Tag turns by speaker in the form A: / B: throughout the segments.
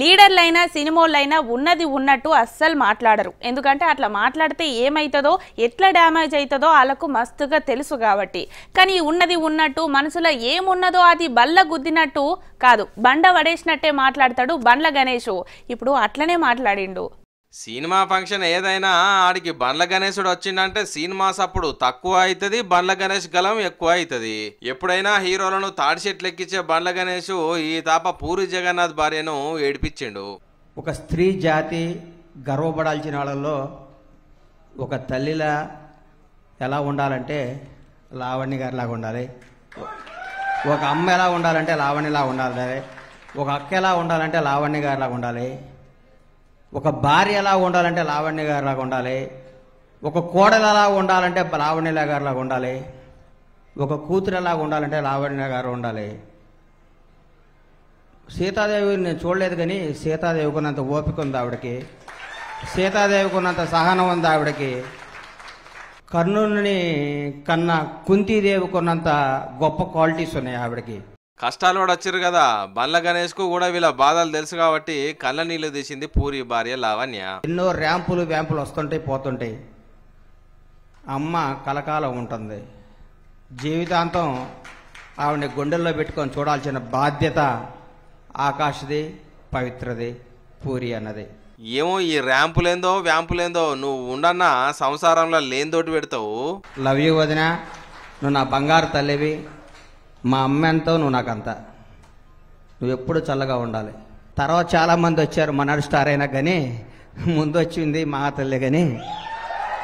A: లీడర్లైనా సినిమాలైనా ఉన్నది ఉన్నట్టు అస్సలు మాట్లాడరు. ఎందుకంటే అట్లా మాట్లాడితే ఏమవుతుందో ఎట్లా డ్యామేజ్ అవుతుందో వాళ్ళకు మస్తుగా తెలుసు కాబట్టి. కానీ ఉన్నది ఉన్నట్టు మనసులో ఏమున్నదో అది బల్ల గుద్దినట్టు కాదు. బండ పడేసినట్టే మాట్లాడతాడు బండ్ల గణేష్. ఇప్పుడు అట్లనే మాట్లాడిండు.
B: సినిమా ఫంక్షన్ ఏదైనా ఆడికి బండ్ల గణేశుడు వచ్చిండంటే సినిమాస్ అప్పుడు తక్కువ అవుతుంది బండ్ల గణేష్ గలం ఎక్కువ అవుతుంది ఎప్పుడైనా హీరోలను తాడిచెట్లు ఎక్కించే బండ్ల గణేష్ ఈ తాప పూరి జగన్నాథ్ భార్యను ఏడిపించిండు.
C: ఒక స్త్రీ జాతి గర్వపడాల్సిన వాళ్ళల్లో ఒక తల్లిలా ఎలా ఉండాలంటే లావణ్య గారిలాగా ఉండాలి. ఒక అమ్మ ఎలా ఉండాలంటే లావణ్యలా ఉండాలి. ఒక అక్క ఎలా ఉండాలంటే లావణ్య గారిలాగా ఉండాలి. ఒక భార్య ఎలా ఉండాలంటే లావణ్య గారిలాగా ఉండాలి. ఒక కోడలు ఎలా ఉండాలంటే లావణ్య గారిలాగా ఉండాలి. ఒక కూతురు ఎలా ఉండాలంటే లావణ్య గారు ఉండాలి. సీతాదేవి నేను చూడలేదు కానీ సీతాదేవి కొన్నంత ఓపిక ఉంది ఆవిడకి. సీతాదేవి కొన్నంత సహనం ఉంది ఆవిడకి. కర్ణుని కన్నా కుంతీదేవి కొన్నంత గొప్ప క్వాలిటీస్ ఉన్నాయి ఆవిడకి.
B: కష్టాలు కూడా వచ్చిర్రు కదా. బండ్ల గణేష్కు కూడా వీళ్ళ బాధలు తెలుసు కాబట్టి కళ్ళ నీళ్ళు తీసింది పూరి భార్య లావణ్య.
C: ఎన్నో ర్యాంపులు వ్యాంపులు వస్తుంటాయి పోతుంటాయి. అమ్మ కలకాలం ఉంటుంది. జీవితాంతం ఆవిడని గుండెల్లో పెట్టుకొని చూడాల్సిన బాధ్యత ఆకాశది పవిత్రది పూరి అన్నది.
B: ఏమో ఈ ర్యాంపులేందో వ్యాంపులేందో నువ్వు ఉండన్నా సంసారంలో లేనిదోటి పెడతావు.
C: లవ్ యూ వదిన నువ్వు నా బంగారు తల్లివి. మా అమ్మ ఎంతో నువ్వు నాకంత. నువ్వు ఎప్పుడు చల్లగా ఉండాలి. తర్వాత చాలామంది వచ్చారు మనడు స్టార్ అయినా కానీ ముందు వచ్చింది మా తల్లి కానీ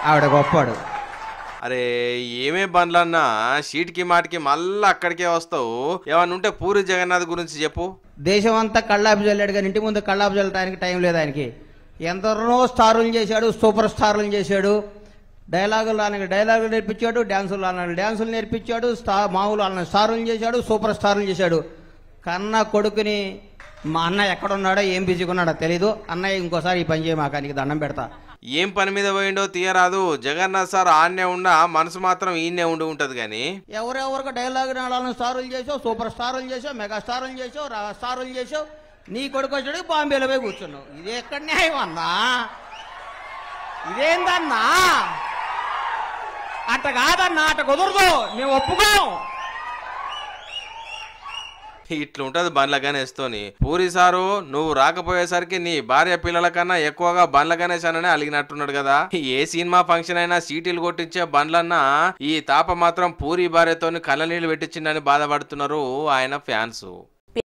C: ఆవిడ గొప్పాడు
B: అరే ఏమే బండ్లన్నా షీట్కి మాటికి మళ్ళీ అక్కడికే వస్తావు. ఏమన్నా ఉంటే పూరి జగన్నాథ్ గురించి చెప్పు.
C: దేశం అంతా కళ్ళాపి చల్లాడు కానీ ఇంటి ముందు కళ్ళాపి చల్లడానికి టైం లేదు ఆయనకి. ఎందరినో స్టారులు చేశాడు సూపర్ స్టార్లు చేశాడు. డైలాగులు ఆయనకి డైలాగులు నేర్పించాడు డ్యాన్సులు ఆయన డ్యాన్సులు నేర్పించాడు స్టా మామూలు ఆయన స్టారులు చేశాడు సూపర్ స్టార్లు చేశాడు కన్న కొడుకుని మా అన్న ఎక్కడున్నాడో ఏం బిజీగా ఉన్నాడో తెలీదు. అన్నయ్య ఇంకోసారి ఈ పని చేయ మాకు ఆయనకి దండం పెడతా.
B: ఏం పని మీద పోయిండో తీయరాదు. జగన్నాథ్ సార్ ఆన్నే ఉన్నా మనసు మాత్రం ఈయనే ఉండి ఉంటది కానీ
C: ఎవరెవరికి డైలాగ్ నాడాలను స్టారులు చేసావు సూపర్ స్టారులు చేసావు మెగా స్టారులు చేసావు స్టారులు చేసావు. నీ కొడుకు వచ్చాడు బాంబేలో పోయి కూర్చున్నావు. ఇది ఎక్కడ న్యాయం అన్నా ఇదేందన్నా? అట్ట కాదన్న అట్ట కుదరదు మేము ఒప్పుకోం.
B: ఇట్లుంటది బండ్ల గణేష్తోని. పూరి సారు నువ్వు రాకపోయేసరికి నీ భార్య పిల్లల కన్నా ఎక్కువగా బండ్ల గణేష్ అననే అలిగినట్టున్నాడు కదా. ఏ సినిమా ఫంక్షన్ అయినా సీటీలు కొట్టించే బండ్లన్నా ఈ తాప మాత్రం పూరి భార్యతోని కళ్ళ నీళ్ళు పెట్టించిండని బాధపడుతున్నారు ఆయన ఫ్యాన్స్.